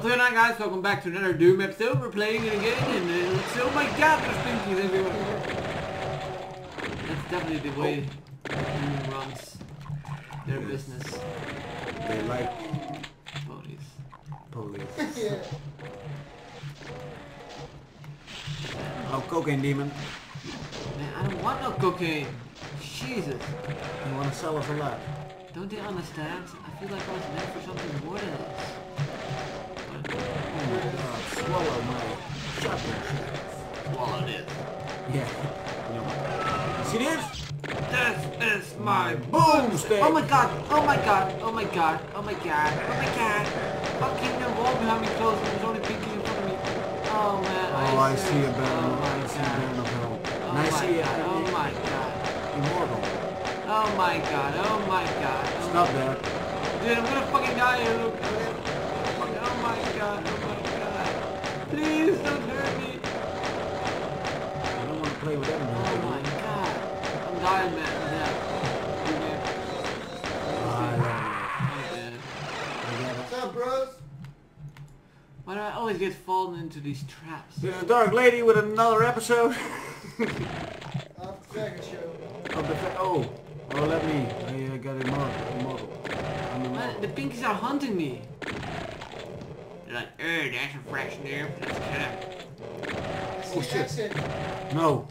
What's going on guys? Welcome back to another Doom episode. We're playing it again and it's, oh my god, there's pinkies everywhere. That's definitely the way Doom runs their business. They like Ponies. police. yeah. Oh, cocaine demon. Man, I don't want no cocaine. Jesus. You want to sell us a lot? Don't they understand? I feel like I was meant for something more than this. Oh god, swallow my shotgun shells. swallow this. Yeah. You know. See this? This is my Boomstick! Oh my god, oh my god, oh my god, oh my god, oh my god. Fucking the wall behind me closed there's only pinky in front of me. Oh man, Oh, I see a Oh my I see a god. Baron of Hell. Oh I my see god, oh a my god. immortal. Oh my god, oh my god. Oh Stop that. Dude, I'm gonna fucking die here, look. Oh my god, oh my god. Play with them. Oh my god. I'm dying, man. I'm dead. I'm dead. I love I'm dead. you. I get What's up, bros? Why do I always get fallen into these traps? This is Dark Lady with another episode Off the Dragon Show. of the fa- Oh. Oh, let me. I uh, got immortal. immortal. I'm Man, the pinkies are hunting me. They're like, oh, that's a fresh nerve. Let's kill him. It's Oh, shit. No.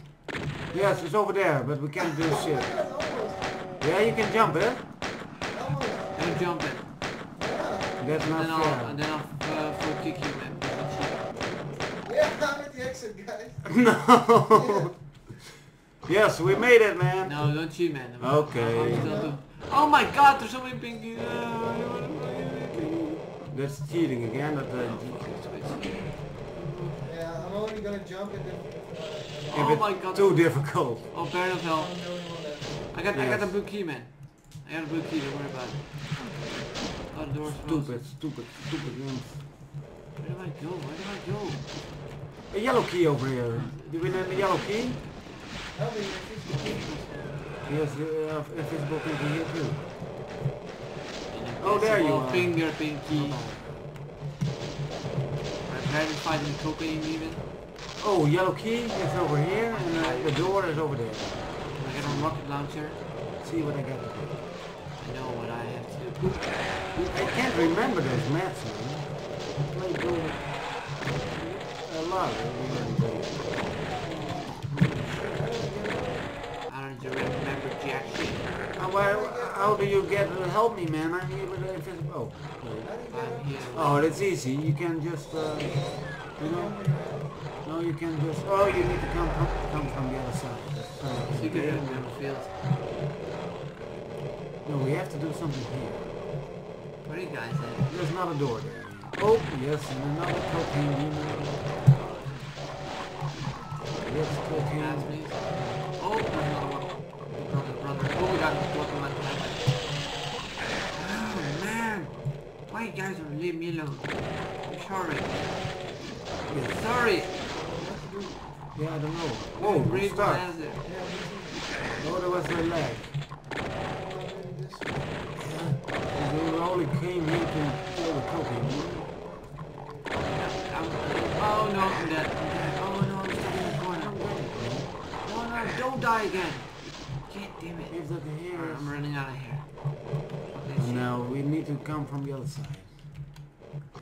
Yes, it's over there, but we can't do shit. my God, almost. Yeah, you can jump, eh? Almost. Don't jump in. Yeah. That's And not then I'll, fair. and then I'll uh, full kick you, man. Yeah, I'm at the exit, guys. no. yes, we made it, man. No, don't cheat, man. I'm- Okay. I'm still do- Oh my god, there's so many pinkies. That's cheating again. That, uh, Yeah, I'm only gonna jump and then. if Oh it's my god. too difficult. Oh, Baron of Hell. I'm the only one that. I got, I got the blue key, man. I got a blue key, don't worry about it. Oh, the door's closed. Stupid, stupid, stupid. man. Where do I go? Where do I go? A yellow key over here. Do we need a yellow key? Help me, if it's- Yes, uh, if it's broken key here too. Oh, there you are. Finger pinky. I'm having fighting cocaine even. Oh, yellow key is over here, and uh, the door is over there. I got a rocket launcher. See what I got to do. I know what I have to do. I can't remember those maps, man. I played those a lot. How do you get help me, man? I'm here with invisible. Oh, oh, that's easy. You can just, uh, you know. No, you can just. Oh, you need to come from, come from the other side. Uh, Secret room in the field. No, we have to do something here. What are you guys at? There's not a door there. Oh, yes, and another cocaine demon. I'm sorry. Yeah, I don't know. Oh, I'm Read stuck. Oh, there was a lag. We only came here to kill the cocaine. Oh no, I'm dead. Oh no, I'm stuck in the corner. No, no, don't die again. God damn it. If that here. I'm running out of here. Okay, And shit. now we need to come from the other side.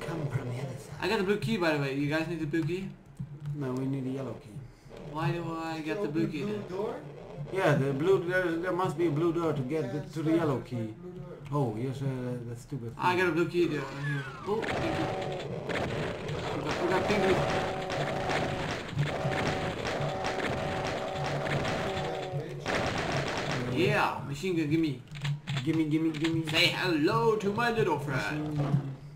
Come from the other side. I got the blue key by the way. You guys need the blue key? No, we need a yellow key. Why do I get the blue key then? door? Yeah, the blue. There, there must be a blue door to get Yeah, the, to the yellow key. Oh, yes, uh, that's stupid. I got a blue key there. Oh, thank you. We got, we got blue. Yeah, machine gun, gimme. Gimme, gimme, gimme. Say hello to my little friend. It's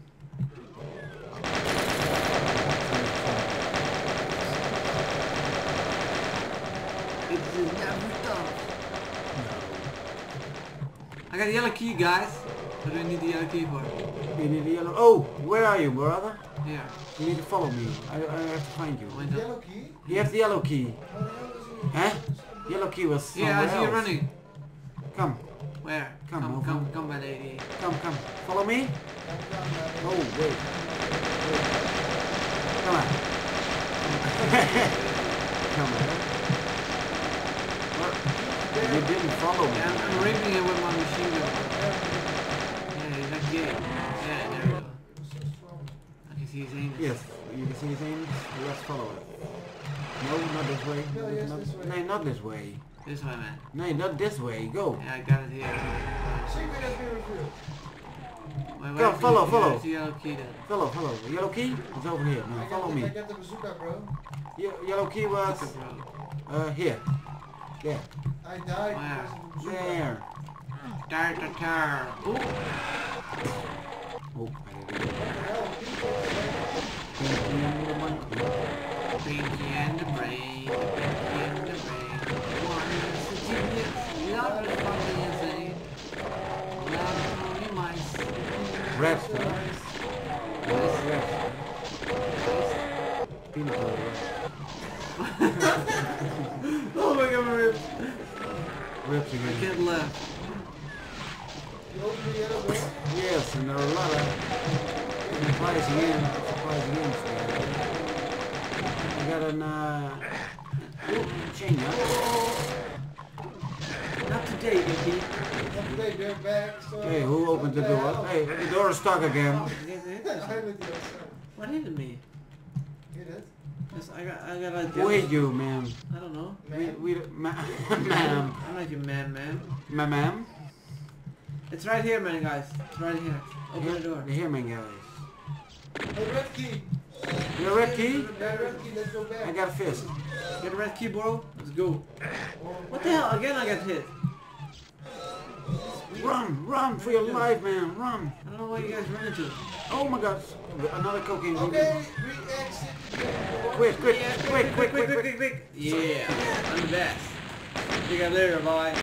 I got the yellow key, guys. What do I need the yellow key for? You need a yellow. Oh, where are you, brother? Here. You need to follow me. I, I have to find you. Went up. Yellow key? You have the yellow key. What the hell is it? Huh? Yellow key was somewhere Yeah, I see you running. Come. Where? Come, come, move come, on. come by the 88. Come, come. Follow me. Come, come. Oh, wait. Come on. come on. Well, you didn't follow me. Yeah, I'm, I'm raping him with my machine gun. Yeah, he's like gay. Yeah, there we go. I can see his anus. Yes, you can see his aim. Let's follow it. No, not this way. No, yes, not, this way. No, not this way. This way, man. No, not this way. Go. Yeah, I got it here. Secret has been revealed. Wait, Go, follow, follow. the yellow key then? Follow, follow. Yellow key? It's over here. No, I follow got, me. I got the bazooka, bro. Ye- yellow key was Fuck bro. uh here. There. I died Where? because of the bazooka. There. Dar, dar, dar. Ooh. Oh, I did it. What the hell? People, like, Pinky and the. The brain. Pinky and the brain. One is the genius. The other is fucking insane. The other is only mice. Rest, huh? Mice. Rest. Peanut Rips My again. kid left. you open the yellow door. Yes, and there are a lot of supplies again. Supplies again. I got an uh ooh, chain up. Not today, Vicky. Not today, they're back, so... Hey, who opened the door? hell? Hey, the door is stuck again. I with you. What hit me? Hit it. Yes, I got, I got a. Who hit you, ma'am? I don't know. We, Man. we, ma- ma'am, I'm not your man, man. ma- ma'am. It's right here, man, guys. It's right here. Open the door. Here, man, guys. The red key. You got a red key? That red key, let's go back. I got a fist. Get the red key, bro. Let's go. What the hell? Again, I got hit. Run, run for your life, man, run. I don't know why you guys run into. Oh my god, another cocaine. Okay, we exit. Quick, quick, quick, quick, quick, quick. quick, quick. Yeah, I'm the best. See you guys later, bye.